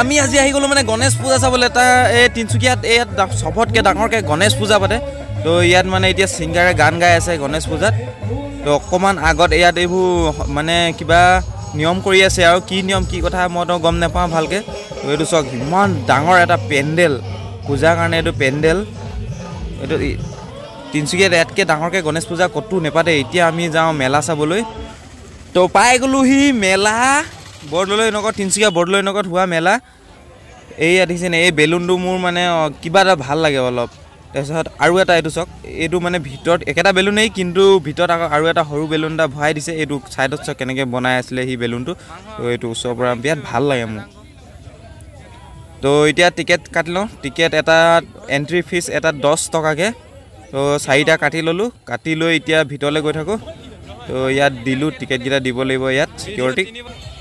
আমি আজি আহি গ'লোঁ মানে গণেশ পূজা চাবলৈ। এটা এই তিনিচুকীয়াত ডা- চবতকৈ ডাঙৰকৈ গণেশ পূজা পাতে। তো ইয়াত মানে এতিয়া ছিংগাৰে গান গাই আছে গণেশ পূজাত। তো অকণমান আগত ইয়াত এইবোৰ মানে কিবা নিয়ম কৰি আছে আৰু কি নিয়ম কি কথা মইতো গম নাপাওঁ ভালকৈ। তো এইটো চাওক ইমান ডাঙৰ এটা পেণ্ডেল। পূজাৰ কাৰণে এইটো পেণ্ডেল। এইটো তিনিচুকীয়াত ইয়াতকৈ ডাঙৰকৈ গণেশ পূজা ক'তো নেপাতে। এতিয়া আমি যাওঁ মেলা চাবলৈ। তো পাই গ'লোহি মেলা। বৰদলৈ নগৰ তিনিচুকীয়া বৰদলৈ নগৰত হোৱা মেলা। এইয়া দেখিছেনে এই বেলুনটো মোৰ মানে কিবা এটা ভাল লাগে অলপ। তাৰপিছত আৰু এটা এইটো চাওক এইটো মানে ভিতৰত একেটা বেলুনেই কিন্তু ভিতৰত আকৌ আৰু এটা সৰু বেলুন এটা ভৰাই দিছে। এইটো ছাইডত চাওক কেনেকৈ বনাই আছিলে সেই বেলুনটো। তো এইটো ওচৰৰ পৰা বিৰাট ভাল লাগে মোৰ তো এতিয়া টিকেট কাটি লওঁ। টিকেট এটা এণ্ট্ৰি ফিজ এটা দহ টকাকৈ। তো চাৰিটা কাটি ল'লোঁ। কাটি লৈ এতিয়া ভিতৰলৈ গৈ থাকোঁ। তো ইয়াত দিলোঁ টিকেটকেইটা দিব লাগিব ইয়াত চিকিউৰিটিক তো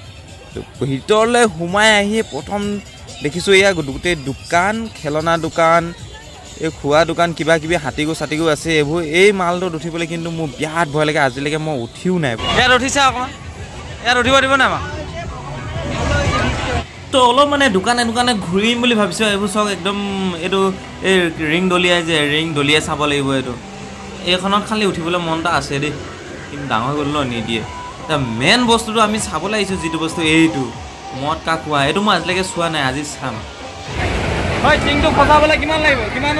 ভিতৰলৈ সোমাই আহি প্ৰথম দেখিছোঁ এয়া গোটেই দোকান খেলনা দোকান এই খোৱা দোকান কিবা কিবি হাতীগো চাতিগো আছে এইবোৰ। এই মালটোত উঠিবলৈ কিন্তু মোৰ বিৰাট ভয় লাগে। আজিলৈকে মই উঠিও নাই ইয়াত উঠিছে অকণমান। ইয়াত উঠিব দিব নাই আমাক তো অলপ মানে দোকানে দোকানে ঘূৰিম বুলি ভাবিছোঁ। এইবোৰ চাওক একদম এইটো এই ৰিং দলিয়াই যে ৰিং দলিয়াই চাব লাগিব এইটো। এইখনত খালি উঠিবলৈ মন এটা আছে দেই। কিন্তু ডাঙৰ হৈ গ'ল ন নিদিয়ে। মেইন বস্তুটো আমি চাবলৈ আহিছোঁ যিটো বস্তু এইটো। মদ কা খোৱা এইটো মই আজিলৈকে চোৱা নাই আজি চাম। হয় টিংটো ফচাবলৈ কিমান লাগিব? কিমান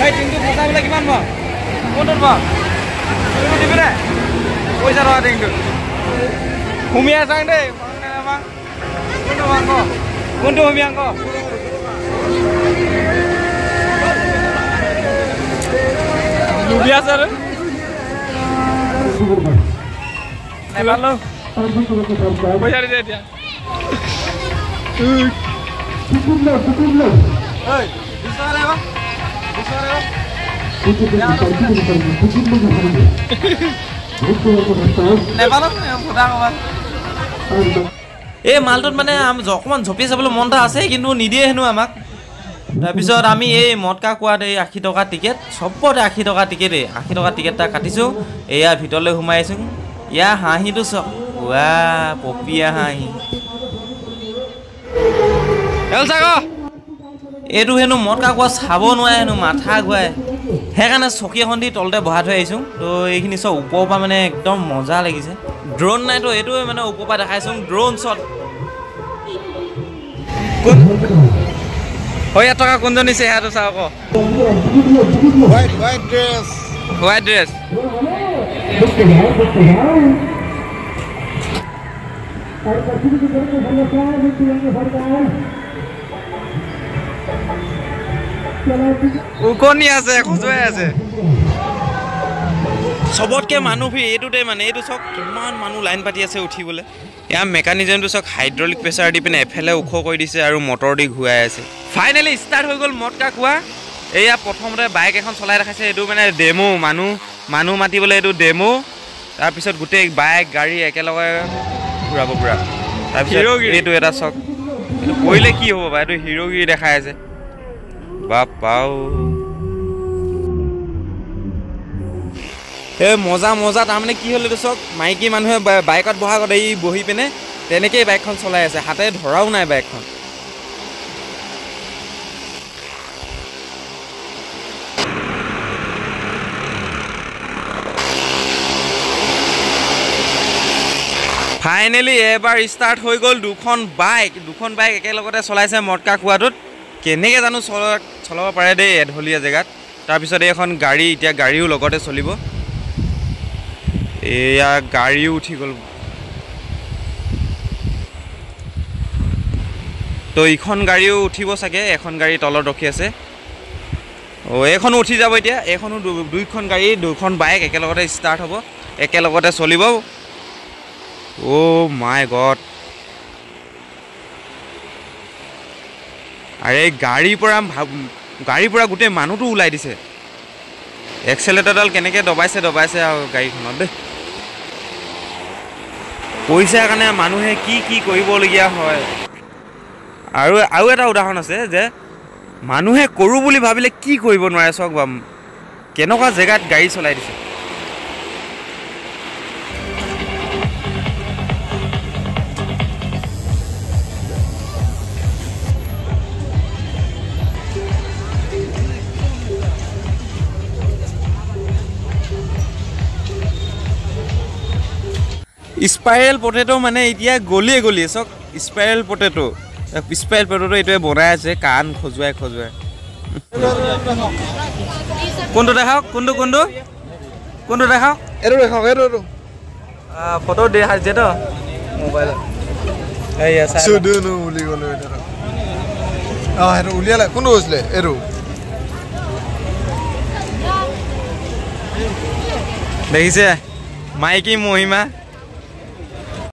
হয় টিংটো ফচাবলৈ কিমান ভৰ কোনটোত ভৰ টিংটো দিবি দে পইচা টকা টিংটো সুমিয়াই চাং দেই কোনটো মাংস কোনটো সুমিয়াং ক ডুবি আছে নেপালো। পইচা দিছে এতিয়া। এই মালটোত মানে অকণমান জঁপিয়াই চাবলৈ মন এটা আছে কিন্তু নিদিয়ে হেনো আমাক। তাৰপিছত আমি এই মদকা কোৱাত এই আশী টকা টিকেট চবতে আশী টকা টিকেটেই আশী টকা টিকেট এটা কাটিছোঁ। এয়া ভিতৰলৈ সোমাইছোঁ ইয়াৰ হাঁহিটো চব ৱা পপীয়া হাঁহি এইটো হেনো মদকা কোৱা চাব নোৱাৰে হেনো মাথা ঘূৰাই সেইকাৰণে চকী এখন দি তলতে বহাই থৈ আহিছোঁ তো এইখিনি চব ওপৰৰ পৰা মানে একদম মজা লাগিছে ড্ৰোন নাইতো এইটোৱে মানে ওপৰৰ পৰা দেখাইছোঁ ড্ৰোন শ্বট কোন হয় ইয়াত থকা কোনজন নিছে সেয়াটো উকনি আছে খজুৱাই আছে। চবতকৈ মানুহ ভিৰ এইটোতে মানে এইটো চাওক কিমান মানুহ লাইন পাতি আছে উঠিবলৈ। ইয়াৰ মেকানিজমটো চাওক হাইড্ৰলিক প্ৰেছাৰ দি পিনে এফালে ওখ কৰি দিছে আৰু মটৰ দি ঘূৰাই আছে। ফাইনেলি ষ্টাৰ্ট হৈ গ'ল মদকা কোৱা। এয়া প্ৰথমতে বাইক এখন চলাই দেখাইছে এইটো মানে ডেমো মানুহ মানুহ মাতিবলৈ এইটো ডেমো তাৰপিছত গোটেই বাইক গাড়ী একেলগে ঘূৰাব পূৰা তাৰপিছত। এইটো এটা চাওক এইটো কৰিলে কি হ'ব বাৰু এইটো হিৰ'গিৰি দেখাই আছে। বাপাও এই মজা মজা তাৰমানে কি হ'ল এইটো চাওক মাইকী মানুহে বা- বাইকত বহা আগত এই বহি পিনে তেনেকেই বাইকখন চলাই আছে। হাতে ধৰাও নাই বাইকখন। ফাইনেলি এবাৰ ষ্টাৰ্ট হৈ গ'ল দুখন বাইক দুখন বাইক একেলগতে চলাইছে মদকা খোৱাটোত। কেনেকৈ জানো চলা চলাব পাৰে দেই এঢলীয়া জেগাত। তাৰপিছত এইখন গাড়ী এতিয়া গাড়ীও লগতে চলিব। এয়া গাড়ীও উঠি গ'ল। তো ইখন গাড়ীও উঠিব চাগে এখন গাড়ী তলত ৰখি আছে। অঁ এইখনো উঠি যাব এতিয়া। এইখনো দুইখন গাড়ী দুখন বাইক একেলগতে ষ্টাৰ্ট হ'ব। একেলগতে চলিব। Oh' my God. আৰে গাড়ীৰ পৰা ভাব গাড়ীৰ পৰা গোটেই মানুহটো ওলাই দিছে। এক্সেলেটাৰডাল কেনেকৈ দবাইছে দবাইছে আৰু গাড়ীখনত দেই। পইচাৰ কাৰণে মানুহে কি কি কৰিবলগীয়া হয়। আৰু আৰু এটা উদাহৰণ আছে যে মানুহে কৰোঁ বুলি ভাবিলে কি কৰিব নোৱাৰে চাওক বা কেনেকুৱা জেগাত গাড়ী চলাই দিছে। স্পাইৰেল পটেটো মানে এতিয়া গলিয়ে গলিয়ে চাওক স্পাইৰেল পটেটো স্পাইৰেল পটেটো এইটোৱে বনাই আছে কাণ খজুৱাই খজুৱাই। কোনটো দেখাওক কোনটো কোনটো? কোনটো দেখাওক? এইটো দেখাওক এইটো এইটো। ফটো দেখাইছে তো মোবাইলত। এইয়া চাই লওক। চুদুনো বুলি ক'লো এইটো অঁ সেইটো উলিয়ালে কোনটো কৈছিলে এইটো। দেখিছে? মাইকী মহিমা।